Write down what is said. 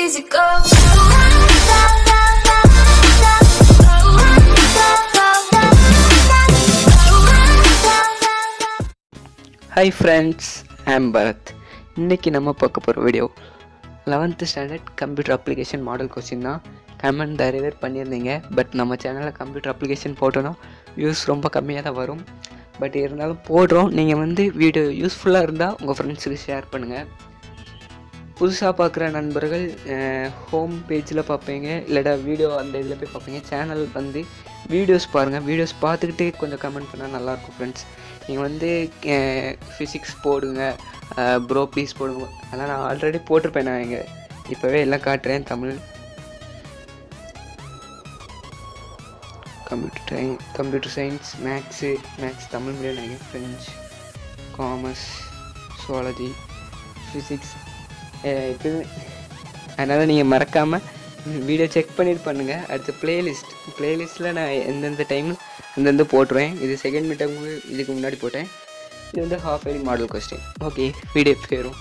easy go. Hi friends ஆம் பரத் இன்றைக்கி நம்ம பார்க்க போகிற video eleventh standard computer application model question தான். கமெண்ட் நிறைய பேர் பண்ணியிருந்தீங்க பட் நம்ம சேனலில் கம்ப்யூட்டர் அப்ளிகேஷன் போட்டோன்னா வியூஸ் ரொம்ப கம்மியாக தான் வரும். பட் இருந்தாலும் போடுறோம். நீங்கள் வந்து வீடியோ யூஸ்ஃபுல்லாக இருந்தால் உங்கள் ஃப்ரெண்ட்ஸுக்கு ஷேர் பண்ணுங்கள் புதுசாக பார்க்குற நண்பர்கள் ஹோம் பேஜில் பார்ப்பீங்க இல்லைடா வீடியோ அந்த இதில் போய் பார்ப்பீங்க சேனல் வந்து வீடியோஸ் பாருங்கள் வீடியோஸ் பார்த்துக்கிட்டே கொஞ்சம் கமெண்ட் பண்ணால் நல்லாயிருக்கும் ஃப்ரெண்ட்ஸ் நீங்கள் வந்து ஃபிசிக்ஸ் போடுங்க ப்ரோ பீஸ் போடுங்க. அதெல்லாம் நான் ஆல்ரெடி போட்டிருப்பேன் நான் இங்கே. இப்போவே எல்லாம் காட்டுறேன் Tamil. Computer tie computer science maths maths Tamil medium நினைக்கிறேன் ஃப்ரெஞ்ச் காமர்ஸ் சுவாலஜி ஃபிசிக்ஸ் இப்போ அதனால் நீங்கள் மறக்காமல் வீடியோ செக் பண்ணிட்டு பண்ணுங்கள் அடுத்து பிளேலிஸ்ட் பிளேலிஸ்ட்டில் நான் எந்தெந்த டைமில் அந்தந்த போட்டுருவேன். இது செகண்ட் மீட்டமுக்கு இதுக்கு முன்னாடி போட்டேன். இது வந்து half yearly model question okay video போயிடும்